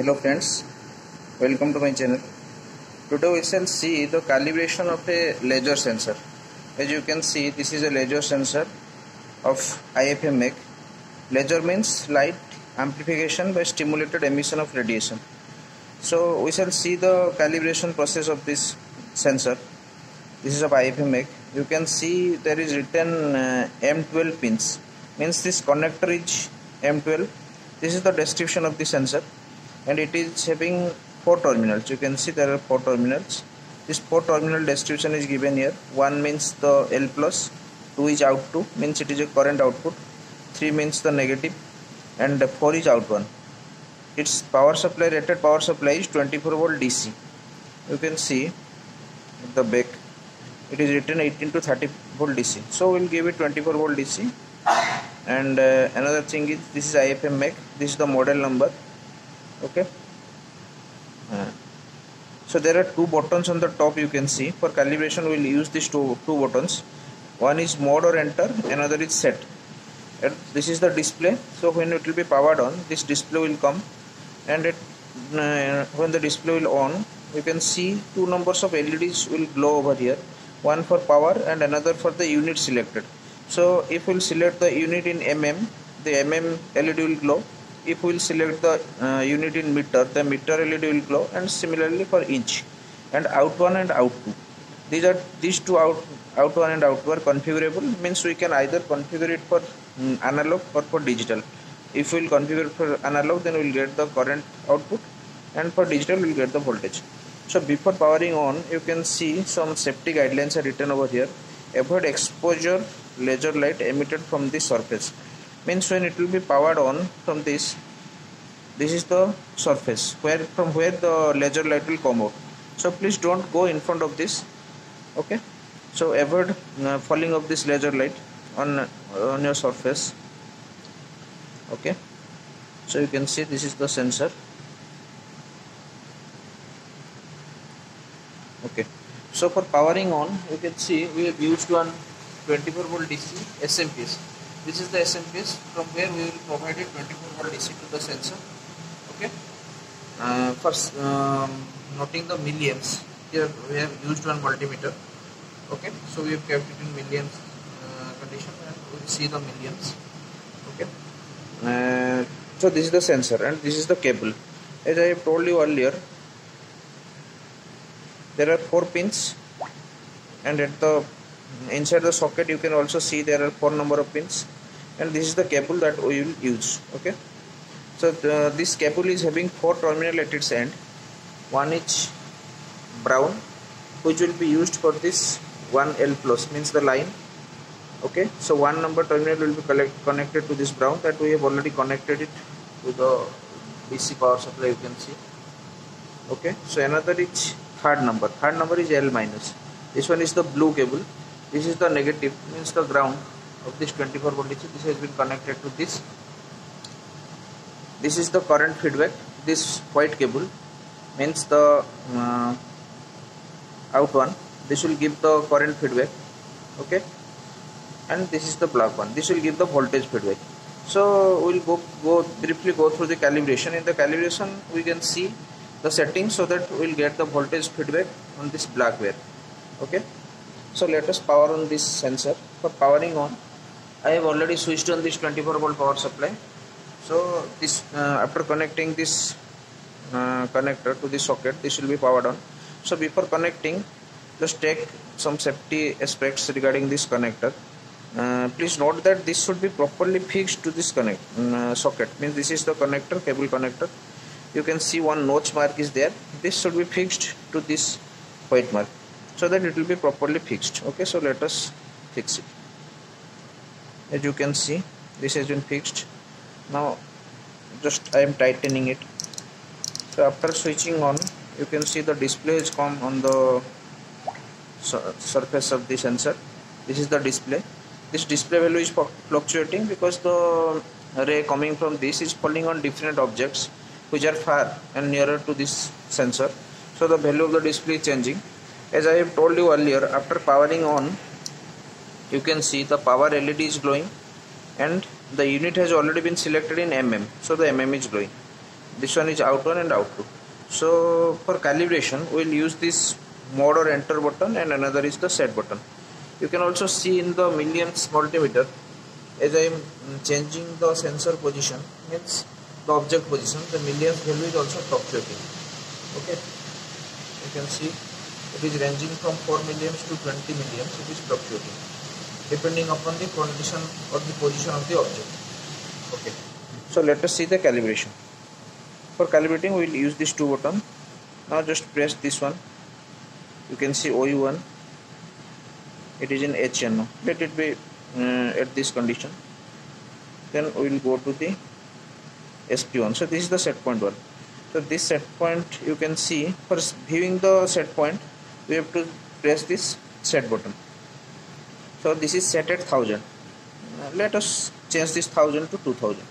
Hello friends, welcome to my channel. Today we shall see the calibration of a laser sensor. As you can see, this is a laser sensor of IFM make. Laser means light amplification by stimulated emission of radiation. So we shall see the calibration process of this sensor. This is of IFM make. You can see there is written uh, M12 pins. Means this connector is M12. This is the description of the sensor and it is having four terminals. You can see there are four terminals. This four terminal distribution is given here. One means the L plus two is out 2 means it is a current output. Three means the negative and four is out 1 its power supply rated power supply is 24 volt DC you can see the back it is written 18 to 30 volt DC so we'll give it 24 volt DC and uh, another thing is this is IFM make this is the model number okay? Uh, so there are two buttons on the top you can see. For calibration we will use these two two buttons. One is mode or enter another is set. And this is the display. So when it will be powered on this display will come. And it, uh, when the display will on you can see two numbers of LEDs will glow over here. One for power and another for the unit selected. So if we will select the unit in mm the mm LED will glow if we will select the uh, unit in meter the meter LED will glow and similarly for inch and out one and out two these are these two out out one and out two are configurable means we can either configure it for um, analog or for digital. If we will configure for analog then we will get the current output and for digital we will get the voltage. So before powering on you can see some safety guidelines are written over here. Avoid exposure laser light emitted from the surface means when it will be powered on from this this is the surface where from where the laser light will come out. So please don't go in front of this okay? So avoid uh, falling of this laser light on uh, on your surface okay? So you can see this is the sensor okay? So for powering on you can see we have used one 24 volt DC SMPS this is the SMPS from where we will provide it 24 volt DC to the sensor. Okay? Uh, first um, noting the milliamps. Here we have used one multimeter. Okay? So we have kept it in milliamps uh, condition and we see the milliamps. Okay? Uh, so this is the sensor and this is the cable. As I have told you earlier there are four pins and at the inside the socket you can also see there are four number of pins. And this is the cable that we will use okay? So the, this cable is having four terminal at its end. One is brown which will be used for this one L plus means the line okay? So one number terminal will be collect, connected to this brown that we have already connected it to the DC power supply you can see okay? So another is third number. Third number is L minus. This one is the blue cable this is the negative means the ground of this 24 volt DC this has been connected to this. This is the current feedback this white cable. Means the uh, out one. This will give the current feedback okay? And this is the black one. This will give the voltage feedback. So we'll go go briefly go through the calibration. In the calibration we can see the settings so that we'll get the voltage feedback on this black wire okay so let us power on this sensor. For powering on I have already switched on this 24 volt power supply. So this uh, after connecting this uh, connector to this socket this will be powered on. So before connecting just take some safety aspects regarding this connector. Uh, please note that this should be properly fixed to this connect uh, socket. Means this is the connector cable connector. You can see one notch mark is there. This should be fixed to this white mark so that it will be properly fixed. Okay so let us fix it. As you can see this has been fixed. Now just I am tightening it. So after switching on you can see the display has come on the surface of the sensor. This is the display. This display value is fluctuating because the ray coming from this is falling on different objects which are far and nearer to this sensor. So the value of the display is changing as I have told you earlier after powering on you can see the power LED is glowing and the unit has already been selected in mm so the mm is glowing. This one is out one and out two. So for calibration we'll use this mode or enter button and another is the set button. You can also see in the millions multimeter as I am changing the sensor position means the object position the millions value is also fluctuating. Okay? You can see it is ranging from four 4 millions to 20 millions it is fluctuating depending upon the condition or the position of the object. Okay. So let us see the calibration. For calibrating we will use this two button. Now just press this one. You can see OU1 it is in HNO let it be uh, at this condition. Then we will go to the SP1 so this is the set point one. So this set point you can see for viewing the set point we have to press this set button. So this is set at 1000 uh, let us change this 1000 to 2000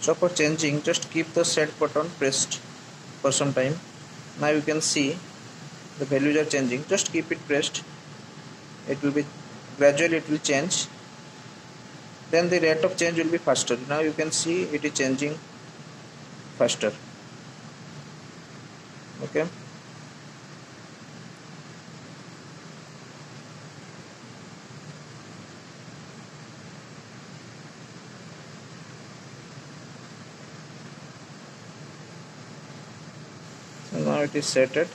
so for changing just keep the set button pressed for some time. Now you can see the values are changing. Just keep it pressed. It will be gradually it will change. Then the rate of change will be faster. Now you can see it is changing faster okay. So now it is set at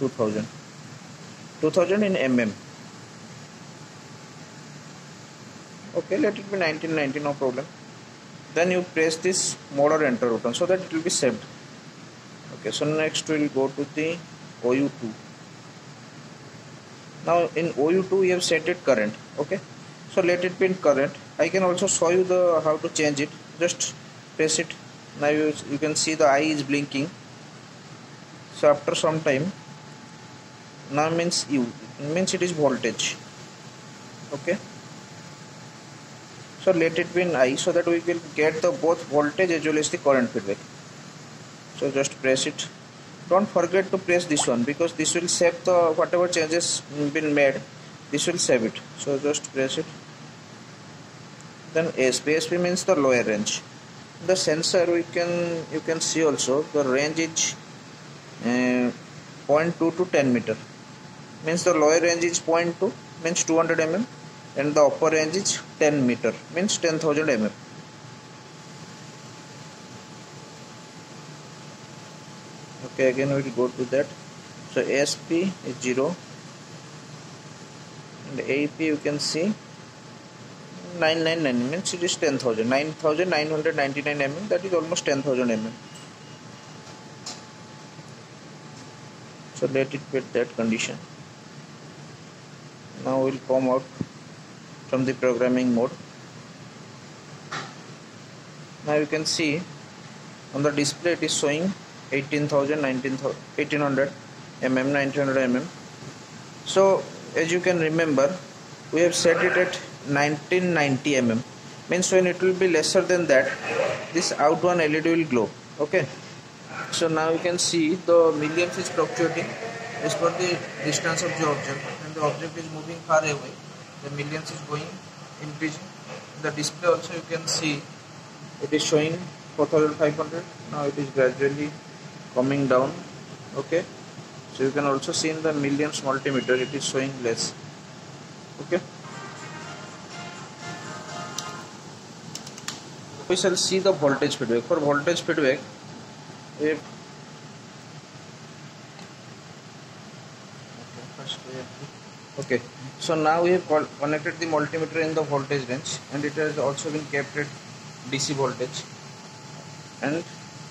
2000 2000 in mm okay let it be 1990 no problem. Then you press this mode or enter button so that it will be saved okay so next we will go to the OU2 now in OU2 we have set it current okay? So let it be in current. I can also show you the how to change it. Just press it. Now you, you can see the eye is blinking. So after some time now means you means it is voltage okay? So let it be in I so that we will get the both voltage as well as the current feedback so just press it. Don't forget to press this one because this will save the whatever changes been made. This will save it. So just press it. Then ASP means the lower range. The sensor we can you can see also the range is uh, 0.2 to 10 meter. Means the lower range is 0.2 means 200 mm and the upper range is 10 meter means 10000 mm okay again we will go to that. So ASP is 0 and AP you can see 999 means it is 10,000 9,999 mm that is almost 10,000 mm so let it at that condition. Now we'll come out from the programming mode. Now you can see on the display it is showing 18,000 1800 mm 1900 mm so as you can remember we have set it at 1990 mm means when it will be lesser than that this out one LED will glow. Okay? So now you can see the milliamps is fluctuating as per the distance of the object. When the object is moving far away the milliamps is going increasing. The display also you can see it is showing 4500 now it is gradually coming down okay? So you can also see in the milliamps multimeter it is showing less okay? We shall see the voltage feedback. For voltage feedback if okay so now we have connected the multimeter in the voltage range and it has also been kept at DC voltage. And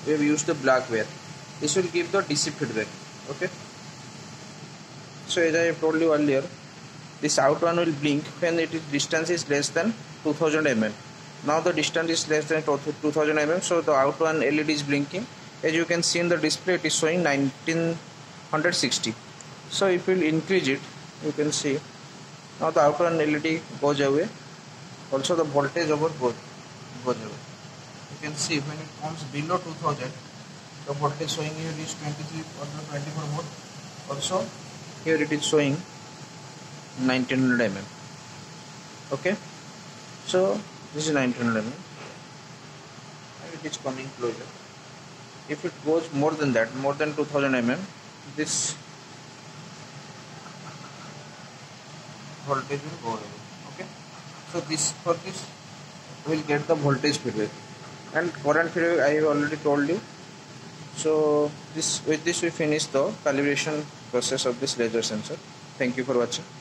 we have used the black wire this will give the DC feedback okay? So as I told you earlier this out one will blink when it is distance is less than 2000 mm. Now the distance is less than 2000 mm so the out one LED is blinking. As you can see in the display it is showing 1960 so if we will increase it you can see now the out one LED goes away. Also the voltage over goes, goes away. You can see when it comes below 2000 the voltage showing here is 23 or 24 volt also here it is showing 1900 mm. Okay? So this is 1900 mm. And it is coming closer. If it goes more than that more than 2000 mm this voltage will go away. Okay? So this for this will get the voltage feedback. And current feedback I have already told you so this with this we finish the calibration process of this laser sensor. Thank you for watching